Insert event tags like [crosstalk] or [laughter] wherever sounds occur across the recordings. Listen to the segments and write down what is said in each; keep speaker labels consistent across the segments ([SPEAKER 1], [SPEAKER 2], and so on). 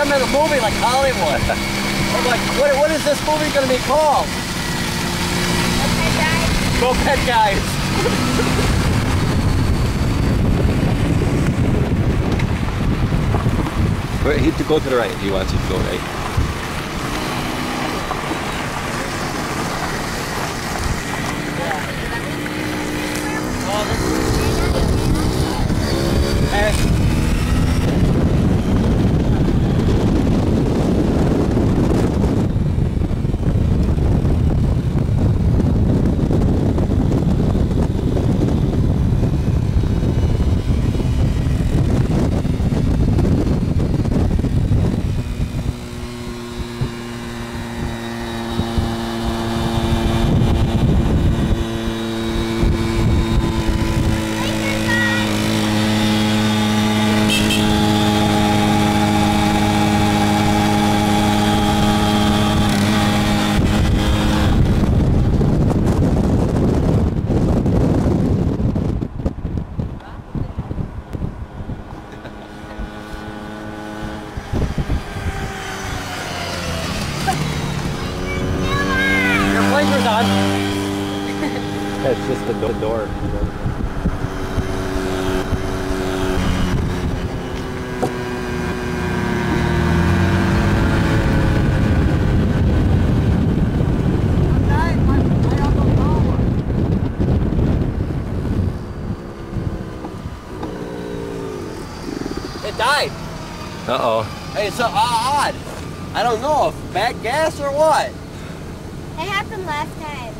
[SPEAKER 1] I'm in a movie like Hollywood. [laughs] I'm like, what, what is this movie going to be called? Moped Guys. [laughs]
[SPEAKER 2] Wait, he to go to the right. He wants you to go right.
[SPEAKER 1] Your blinker's on.
[SPEAKER 2] It's just the, the door.
[SPEAKER 1] It died.
[SPEAKER 2] Uh oh.
[SPEAKER 1] Hey, it's so odd. I don't know if bad gas or what.
[SPEAKER 3] It happened last time.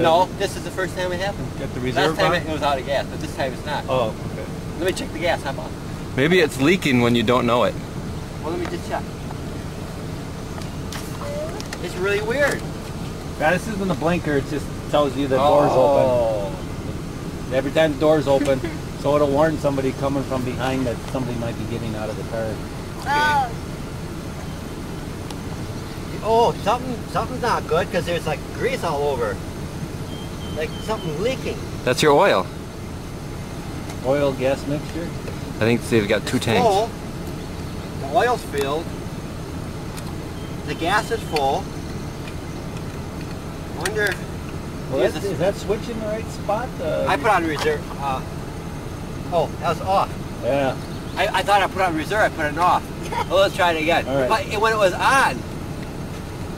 [SPEAKER 1] No, this is the first time it happened.
[SPEAKER 2] Got the
[SPEAKER 1] Last time
[SPEAKER 2] on?
[SPEAKER 1] it, it was out of gas, but this time it's not.
[SPEAKER 2] Oh, okay.
[SPEAKER 1] Let me check the gas. How about?
[SPEAKER 2] Maybe it's leaking when you don't know it.
[SPEAKER 1] Well, let me just check. It's really weird.
[SPEAKER 4] Now, this isn't a blinker, it just tells you the door's oh. open.
[SPEAKER 1] Oh.
[SPEAKER 4] Every time the door's open, so it'll warn somebody coming from behind that somebody might be getting out of the car.
[SPEAKER 3] Oh,
[SPEAKER 1] Oh, something something's not good because there's like grease all over. Like something leaking.
[SPEAKER 2] That's your oil.
[SPEAKER 4] Oil gas mixture.
[SPEAKER 2] I think they've got two tanks.
[SPEAKER 1] Full. The oil's filled. The gas is full. I Wonder.
[SPEAKER 4] Well,
[SPEAKER 1] Is
[SPEAKER 4] that's,
[SPEAKER 1] this-
[SPEAKER 4] is that switch in the right spot? Uh,
[SPEAKER 1] I put on reserve. Uh, oh, that was off.
[SPEAKER 4] yeah.
[SPEAKER 1] I, I thought I put on reserve. I put it off. [laughs] well, let's try it again.
[SPEAKER 4] All right.
[SPEAKER 1] But when it was on,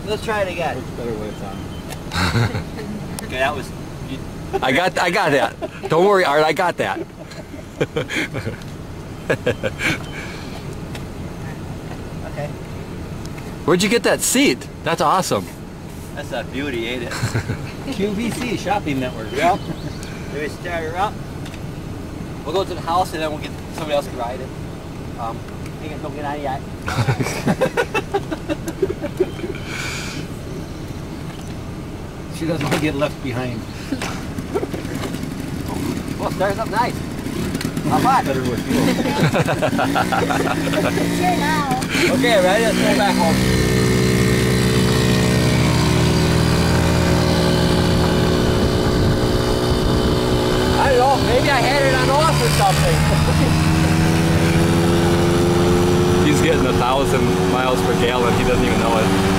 [SPEAKER 1] let's try it again.
[SPEAKER 4] Works better when it's on. [laughs]
[SPEAKER 1] Okay, that was. You,
[SPEAKER 2] I got I got that. Don't worry, Art. I got that.
[SPEAKER 1] okay.
[SPEAKER 2] Where'd you get that seat? That's awesome.
[SPEAKER 1] That's a beauty, ain't it? [laughs]
[SPEAKER 4] QVC Shopping Network.
[SPEAKER 1] Yep. Maybe start her up. We'll go to the house and then we'll get somebody else to ride it. Um, ain't gonna don't get out yet. [laughs]
[SPEAKER 4] She doesn't want to get left behind.
[SPEAKER 1] Well, stars up nice. How much?
[SPEAKER 4] Better with fuel.
[SPEAKER 3] sure now.
[SPEAKER 1] Okay, ready? Let's go back home. I don't know. Maybe I had it on off or something.
[SPEAKER 2] He's getting a thousand miles per gallon. He doesn't even know it.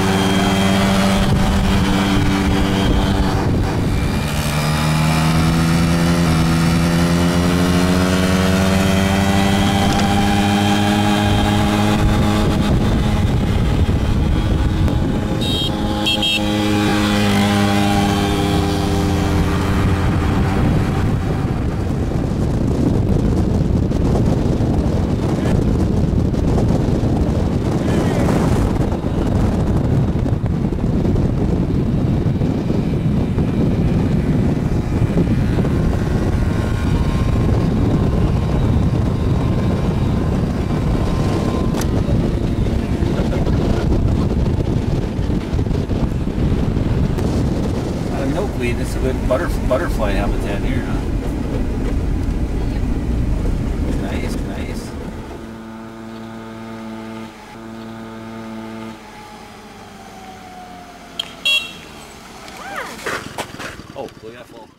[SPEAKER 4] a good butterfly habitat here, huh? Nice, nice. Oh, look at that fall.